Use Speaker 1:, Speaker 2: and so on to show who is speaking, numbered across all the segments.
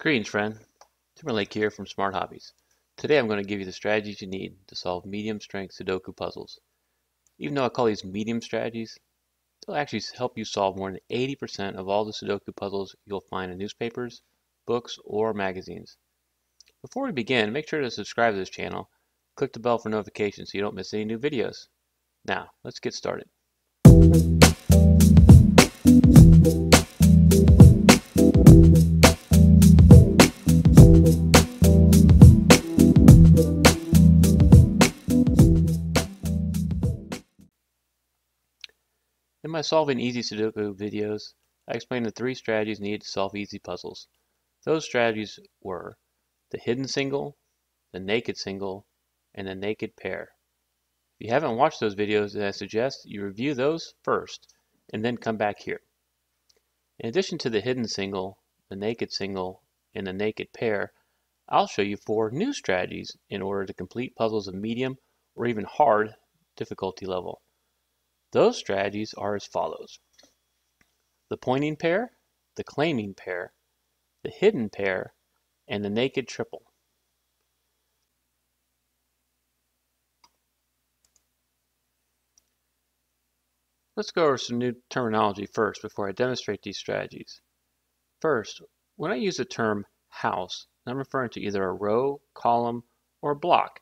Speaker 1: Greetings friend, Timberlake here from Smart Hobbies. Today I'm going to give you the strategies you need to solve medium strength Sudoku puzzles. Even though I call these medium strategies, they'll actually help you solve more than 80% of all the Sudoku puzzles you'll find in newspapers, books, or magazines. Before we begin, make sure to subscribe to this channel, click the bell for notifications so you don't miss any new videos. Now, let's get started. In my Solving Easy Sudoku videos, I explained the three strategies needed to solve easy puzzles. Those strategies were the hidden single, the naked single, and the naked pair. If you haven't watched those videos, then I suggest you review those first and then come back here. In addition to the hidden single, the naked single, and the naked pair, I'll show you four new strategies in order to complete puzzles of medium or even hard difficulty level. Those strategies are as follows. The pointing pair, the claiming pair, the hidden pair, and the naked triple. Let's go over some new terminology first before I demonstrate these strategies. First, when I use the term house, I'm referring to either a row, column, or block.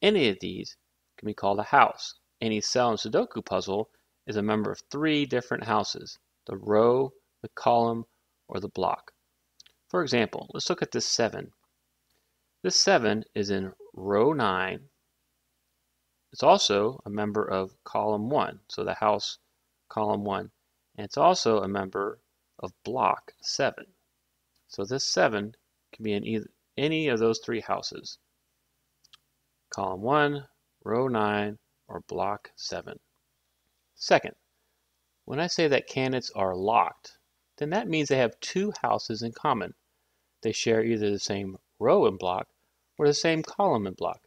Speaker 1: Any of these can be called a house. Any cell in Sudoku puzzle is a member of three different houses, the row, the column, or the block. For example, let's look at this 7. This 7 is in row 9. It's also a member of column 1, so the house column 1. And it's also a member of block 7. So this 7 can be in either, any of those three houses. Column 1, row 9, or block 7. Second, when I say that candidates are locked, then that means they have two houses in common. They share either the same row and block or the same column and block.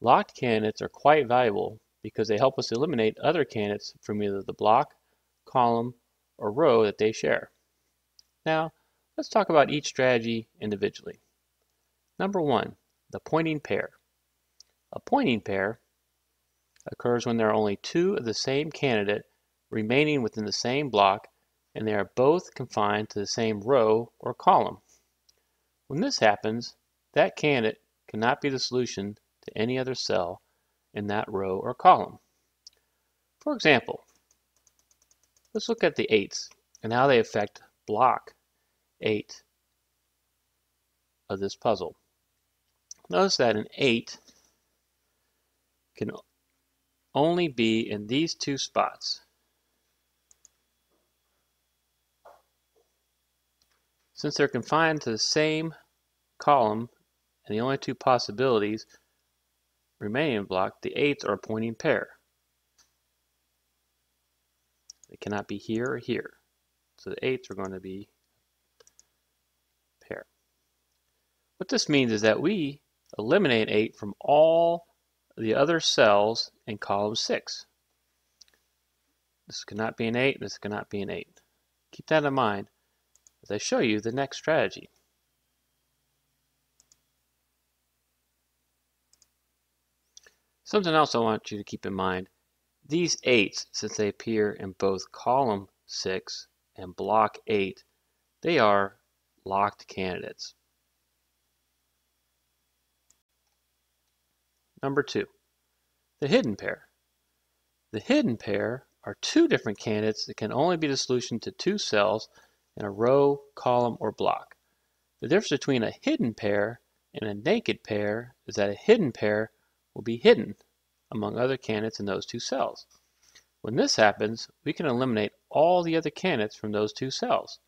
Speaker 1: Locked candidates are quite valuable because they help us eliminate other candidates from either the block, column, or row that they share. Now, let's talk about each strategy individually. Number one, the pointing pair. A pointing pair occurs when there are only two of the same candidate remaining within the same block and they are both confined to the same row or column. When this happens, that candidate cannot be the solution to any other cell in that row or column. For example, let's look at the 8s and how they affect block 8 of this puzzle. Notice that an 8 can only be in these two spots. Since they're confined to the same column and the only two possibilities remaining in block, the eights are a pointing pair. They cannot be here or here. So the eights are going to be pair. What this means is that we eliminate 8 from all the other cells in column 6. This cannot be an 8, this cannot be an 8. Keep that in mind as I show you the next strategy. Something else I want you to keep in mind, these 8s, since they appear in both column 6 and block 8, they are locked candidates. Number two, the hidden pair. The hidden pair are two different candidates that can only be the solution to two cells in a row, column, or block. The difference between a hidden pair and a naked pair is that a hidden pair will be hidden among other candidates in those two cells. When this happens, we can eliminate all the other candidates from those two cells.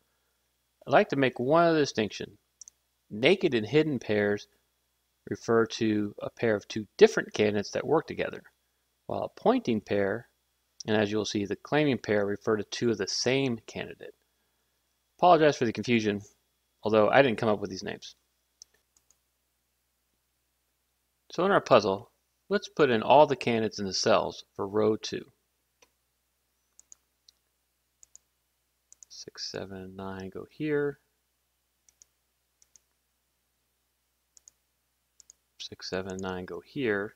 Speaker 1: I'd like to make one other distinction. Naked and hidden pairs refer to a pair of two different candidates that work together, while a pointing pair, and as you'll see, the claiming pair refer to two of the same candidate. Apologize for the confusion, although I didn't come up with these names. So in our puzzle, let's put in all the candidates in the cells for row 2. 6, 7, 9 go here. Six, seven, nine go here.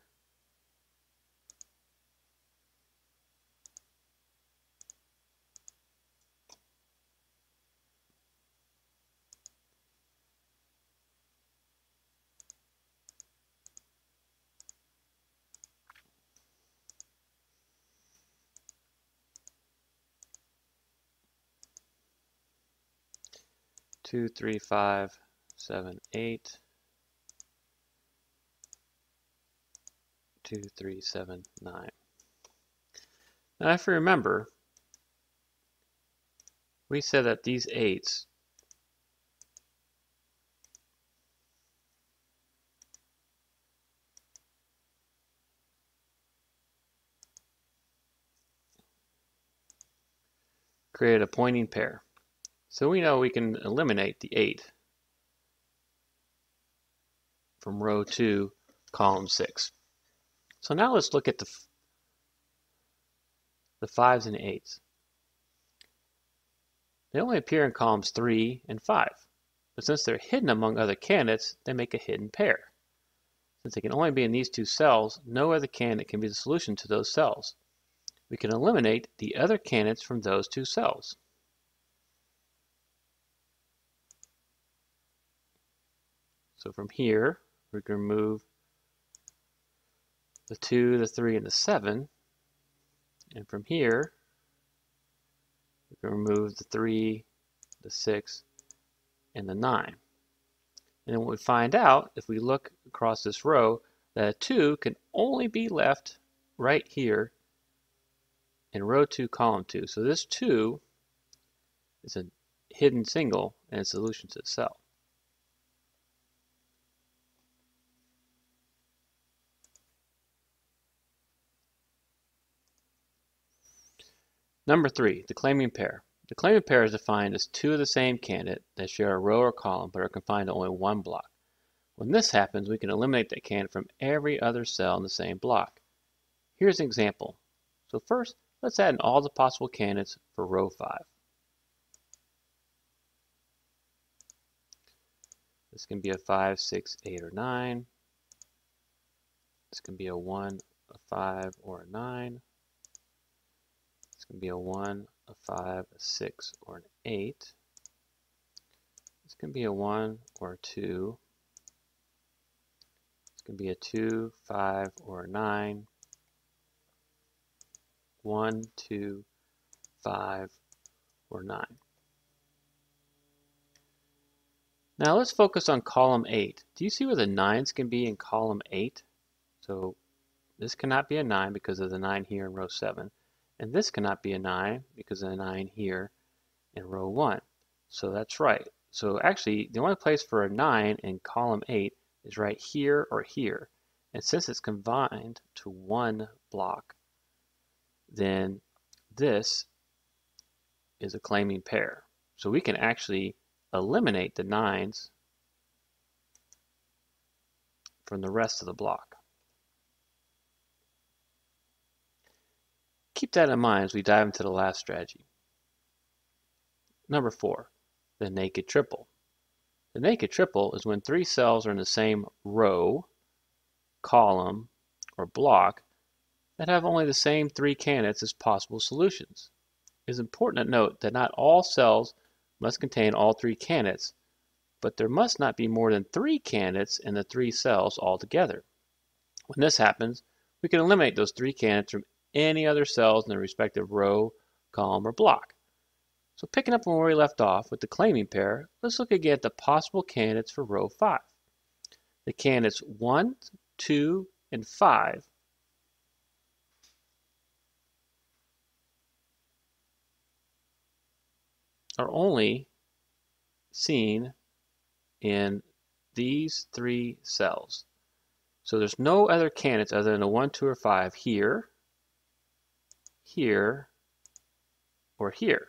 Speaker 1: Two, three, five, seven, eight. Two, three, seven, nine. Now if you remember, we said that these eights create a pointing pair. So we know we can eliminate the 8 from row 2, column 6. So now let's look at the, the 5s and 8s. They only appear in columns 3 and 5, but since they're hidden among other candidates, they make a hidden pair. Since they can only be in these two cells, no other candidate can be the solution to those cells. We can eliminate the other candidates from those two cells. So from here, we can remove the 2, the 3, and the 7. And from here, we can remove the 3, the 6, and the 9. And then what we find out, if we look across this row, that a 2 can only be left right here in row 2, column 2. So this 2 is a hidden single and solution to itself. Number three, the claiming pair. The claiming pair is defined as two of the same candidate that share a row or column but are confined to only one block. When this happens, we can eliminate that candidate from every other cell in the same block. Here's an example. So first, let's add in all the possible candidates for row 5. This can be a 5, 6, 8, or 9. This can be a 1, a 5, or a 9 can be a 1, a 5, a 6, or an 8. This can be a 1 or a 2. This can be a 2, 5, or a 9. 1, 2, 5, or 9. Now let's focus on column 8. Do you see where the 9s can be in column 8? So this cannot be a 9 because of the 9 here in row 7. And this cannot be a 9 because a 9 here in row 1. So that's right. So actually, the only place for a 9 in column 8 is right here or here. And since it's combined to one block, then this is a claiming pair. So we can actually eliminate the 9s from the rest of the block. Keep that in mind as we dive into the last strategy. Number four, the naked triple. The naked triple is when three cells are in the same row, column, or block that have only the same three candidates as possible solutions. It is important to note that not all cells must contain all three candidates, but there must not be more than three candidates in the three cells altogether. When this happens, we can eliminate those three candidates from any other cells in their respective row, column, or block. So picking up from where we left off with the claiming pair, let's look again at the possible candidates for row 5. The candidates 1, 2, and 5 are only seen in these three cells. So there's no other candidates other than the 1, 2, or 5 here, here, or here.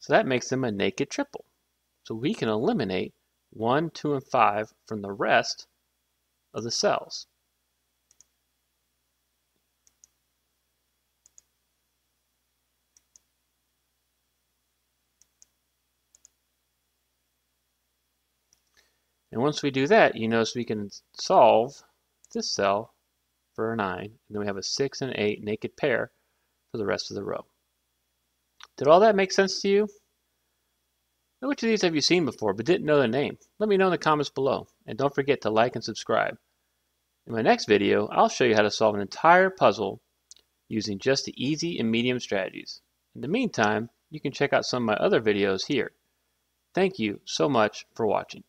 Speaker 1: So that makes them a naked triple. So we can eliminate 1, 2, and 5 from the rest of the cells. And once we do that, you notice we can solve this cell for a 9, and then we have a 6 and 8 naked pair for the rest of the row. Did all that make sense to you? Which of these have you seen before but didn't know the name? Let me know in the comments below, and don't forget to like and subscribe. In my next video, I'll show you how to solve an entire puzzle using just the easy and medium strategies. In the meantime, you can check out some of my other videos here. Thank you so much for watching.